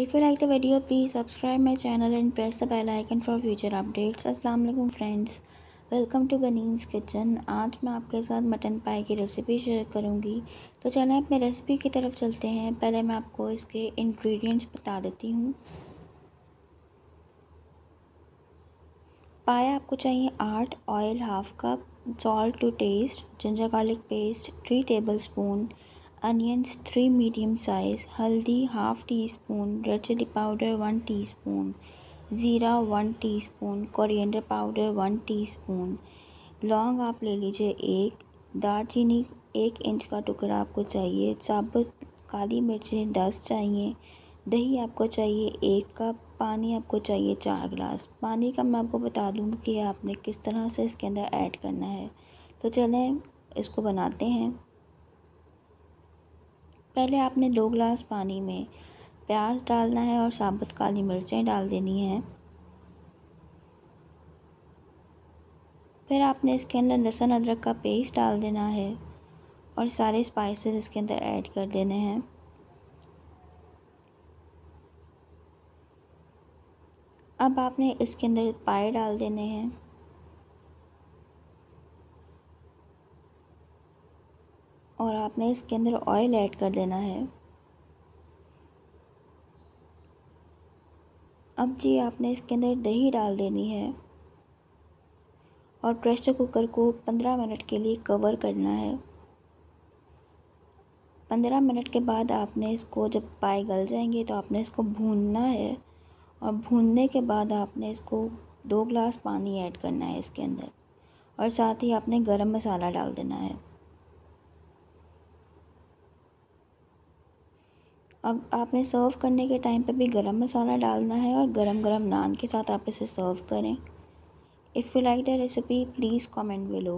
If you like the video, please subscribe my channel and press the bell icon for future updates. अस्सलाम वालेकुम friends welcome to Baneen's kitchen आज मैं आपके साथ mutton पाई की recipe share करूँगी। तो चलें अपने रेसिपी की तरफ़ चलते हैं। पहले मैं आपको इसके इंग्रेडिएंट्स बता देती हूँ। पाया आपको चाहिए आठ oil half cup salt to taste ginger garlic paste three tablespoon onions 3 medium size. Haldi, half teaspoon. Red chili powder 1 teaspoon. ज़ीरा one teaspoon coriander powder one teaspoon लौंग आप ले लीजिए एक. दालचीनी, एक इंच का टुकड़ा आपको चाहिए. साबुत, काली मिर्चें, दस चाहिए. दही आपको चाहिए एक कप. पानी आपको चाहिए चार गिलास. पानी का मैं आपको बता दूँगी कि आपने किस तरह से इसके अंदर ऐड करना है। तो चलें, इसको बनाते हैं। पहले आपने दो गिलास पानी में प्याज डालना है और साबुत काली मिर्चें डाल देनी है। फिर आपने इसके अंदर लहसुन अदरक का पेस्ट डाल देना है और सारे स्पाइसेस इसके अंदर ऐड कर देने हैं। अब आपने इसके अंदर पाए डाल देने हैं। और आपने इसके अंदर ऑयल ऐड कर देना है। अब जी आपने इसके अंदर दही डाल देनी है और प्रेशर कुकर को पंद्रह मिनट के लिए कवर करना है। पंद्रह मिनट के बाद आपने इसको जब पाए गल जाएँगे तो आपने इसको भूनना है और भूनने के बाद आपने इसको दो ग्लास पानी ऐड करना है इसके अंदर और साथ ही आपने गरम मसाला डाल देना है। अब आपने सर्व करने के टाइम पे भी गरम मसाला डालना है और गरम गरम नान के साथ आप इसे सर्व करें। If you like the recipe please comment below